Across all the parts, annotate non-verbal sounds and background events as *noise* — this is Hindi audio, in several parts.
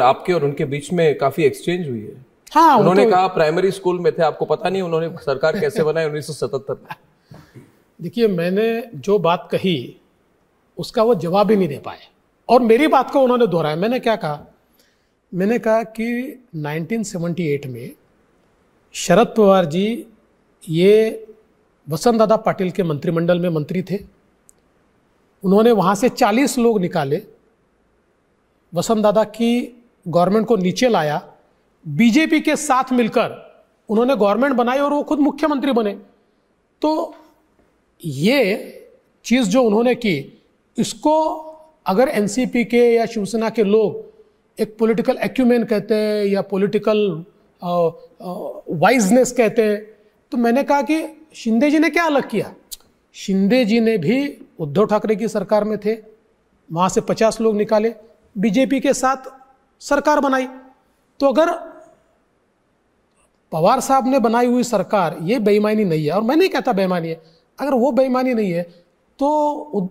आपके और उनके बीच में काफ़ी एक्सचेंज हुई है। हाँ उन्होंने तो... कहा प्राइमरी स्कूल में थे आपको पता नहीं उन्होंने सरकार कैसे *laughs* बनाई उन्नीस में? देखिए मैंने जो बात कही उसका वो जवाब ही नहीं दे पाए। और मेरी बात को उन्होंने दोहराया। मैंने क्या कहा? मैंने कहा कि 1978 में शरद पवार जी ये वसंत दादा पाटिल के मंत्रिमंडल में मंत्री थे। उन्होंने वहाँ से 40 लोग निकाले। वसंत दादा की गवर्नमेंट को नीचे लाया, बीजेपी के साथ मिलकर उन्होंने गवर्नमेंट बनाई और वो खुद मुख्यमंत्री बने। तो ये चीज़ जो उन्होंने की, इसको अगर एनसीपी के या शिवसेना के लोग एक पॉलिटिकल एक्यूमेन कहते हैं या पॉलिटिकल वाइजनेस कहते हैं तो मैंने कहा कि शिंदे जी ने क्या अलग किया? शिंदे जी ने भी उद्धव ठाकरे की सरकार में थे, वहाँ से पचास लोग निकाले, बीजेपी के साथ सरकार बनाई। तो अगर पवार साहब ने बनाई हुई सरकार ये बेईमानी नहीं है और मैं नहीं कहता बेईमानी है अगर वो बेईमानी नहीं है तो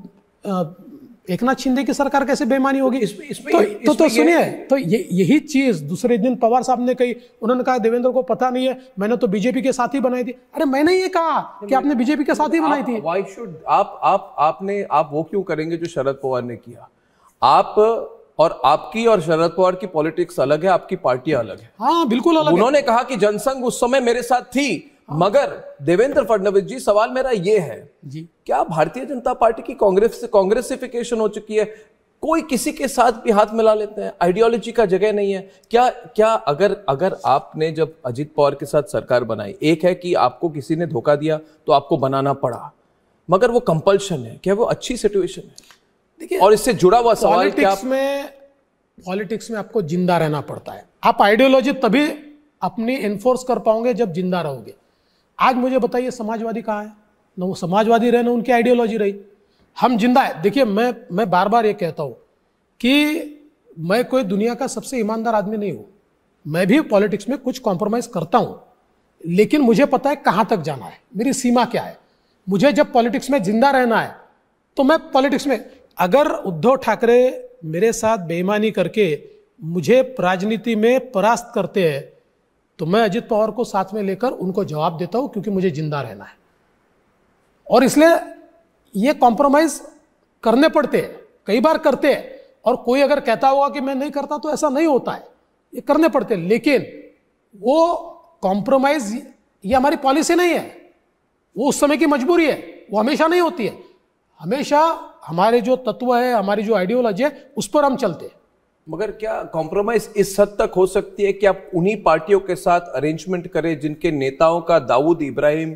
एक नाथ शिंदे की सरकार कैसे बेईमानी होगी? इसमें इसमें तो तो, तो सुनिए तो ये यही चीज़ दूसरे दिन पवार साहब ने कही उन्होंने कहा देवेंद्र को पता नहीं है मैंने तो बीजेपी के साथ ही बनाई थी। अरे मैंने ये कहा कि आपने बीजेपी के साथ ही बनाई थी। वाई शुड आप आप आपने आप वो क्यों करेंगे जो शरद पवार ने किया? आप और आपकी और शरद पवार की पॉलिटिक्स अलग है आपकी पार्टी अलग है। हाँ बिल्कुल अलग उन्होंने है। कहा कि जनसंघ उस समय मेरे साथ थी हाँ। मगर देवेंद्र फडणवीस जी सवाल मेरा ये है जी। क्या भारतीय जनता पार्टी की कांग्रेस से कांग्रेसिफिकेशन हो चुकी है? कोई किसी के साथ भी हाथ मिला लेते हैं? आइडियोलॉजी का जगह नहीं है। क्या क्या अगर अगर आपने जब अजीत पवार के साथ सरकार बनाई एक है कि आपको किसी ने धोखा दिया तो आपको बनाना पड़ा मगर वो कंपल्शन है क्या वो अच्छी सिचुएशन है? देखिए और इससे जुड़ा हुआ सवाल क्या. में पॉलिटिक्स में आपको ज़िंदा रहना पड़ता है। आप आइडियोलॉजी तभी अपनी एनफोर्स कर पाओगे जब ज़िंदा रहोगे। आज मुझे बताइए समाजवादी कहाँ है? ना वो समाजवादी रहे ना उनकी आइडियोलॉजी रही। हम ज़िंदा है। देखिए मैं मैं बार बार ये कहता हूँ कि मैं कोई दुनिया का सबसे ईमानदार आदमी नहीं हूँ। मैं भी पॉलिटिक्स में कुछ कॉम्प्रोमाइज़ करता हूँ। लेकिन मुझे पता है कहाँ तक जाना है। मेरी सीमा क्या है? मुझे जब पॉलिटिक्स में ज़िंदा रहना है तो मैं पॉलिटिक्स में अगर उद्धव ठाकरे मेरे साथ बेईमानी करके मुझे राजनीति में परास्त करते हैं तो मैं अजित पवार को साथ में लेकर उनको जवाब देता हूँ क्योंकि मुझे ज़िंदा रहना है। और इसलिए ये कॉम्प्रोमाइज करने पड़ते हैं, कई बार करते हैं। और कोई अगर कहता होगा कि मैं नहीं करता तो ऐसा नहीं होता है। ये करने पड़ते हैं। लेकिन वो कॉम्प्रोमाइज ये हमारी पॉलिसी नहीं है। वो उस समय की मजबूरी है। वो हमेशा नहीं होती है। हमेशा हमारे जो तत्व है हमारी जो आइडियोलॉजी है उस पर हम चलते हैं। मगर क्या कॉम्प्रोमाइज इस हद तक हो सकती है कि आप उन्हीं पार्टियों के साथ अरेंजमेंट करें जिनके नेताओं का दाऊद इब्राहिम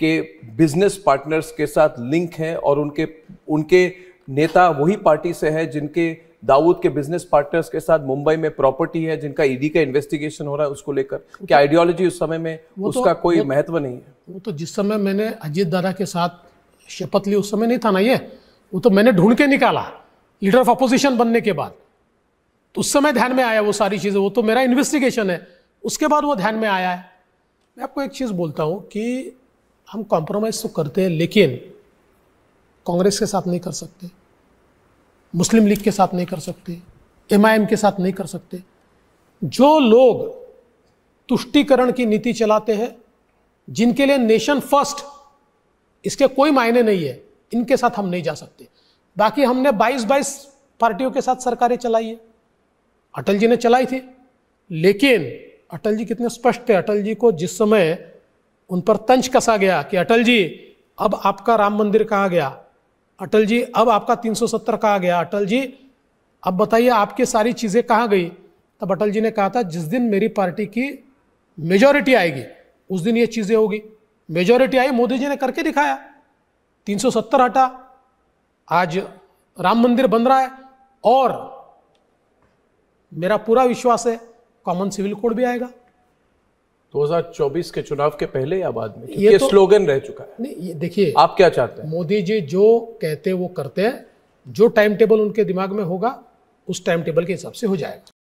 के बिज़नेस पार्टनर्स के साथ लिंक है और उनके उनके नेता वही पार्टी से है जिनके दाऊद के बिज़नेस पार्टनर्स के साथ मुंबई में प्रॉपर्टी है जिनका ईडी का इन्वेस्टिगेशन हो रहा है उसको लेकर। क्या आइडियोलॉजी उस समय में तो उसका तो, कोई महत्व नहीं है? वो तो जिस समय मैंने अजीत दादा के साथ शपथ ली उस समय नहीं था ना ये? वो तो मैंने ढूंढ के निकाला लीडर ऑफ़ अपोजिशन बनने के बाद। तो उस समय ध्यान में आया वो सारी चीज़ें, वो तो मेरा इन्वेस्टिगेशन है। उसके बाद वो ध्यान में आया है। मैं आपको एक चीज़ बोलता हूँ कि हम कॉम्प्रोमाइज़ तो करते हैं, लेकिन कांग्रेस के साथ नहीं कर सकते। मुस्लिम लीग के साथ नहीं कर सकते। एमआईएम के साथ नहीं कर सकते। जो लोग तुष्टिकरण की नीति चलाते हैं, जिनके लिए नेशन फ़र्स्ट इसके कोई मायने नहीं है। इनके साथ हम नहीं जा सकते। बाकी हमने 22-22 पार्टियों के साथ सरकारें चलाई है। अटल जी ने चलाई थी। लेकिन अटल जी कितने स्पष्ट थे। अटल जी को जिस समय उन पर तंज कसा गया कि अटल जी, अब आपका राम मंदिर कहाँ गया? अटल जी, अब आपका 370 कहा गया? अटल जी, अब बताइए आपकी सारी चीज़ें कहाँ गई? तब अटल जी ने कहा था, जिस दिन मेरी पार्टी की मेजोरिटी आएगी, उस दिन ये चीज़ें होगी। मेजोरिटी आई मोदी जी ने करके दिखाया। 370 हटा। आज राम मंदिर बन रहा है और मेरा पूरा विश्वास है कॉमन सिविल कोड भी आएगा। 2024 के चुनाव के पहले या बाद में? ये तो, स्लोगन रह चुका है। नहीं ये देखिए आप क्या चाहते हैं? मोदी जी जो कहते हैं वो करते हैं जो टाइम टेबल उनके दिमाग में होगा उस टाइम टेबल के हिसाब से हो जाएगा।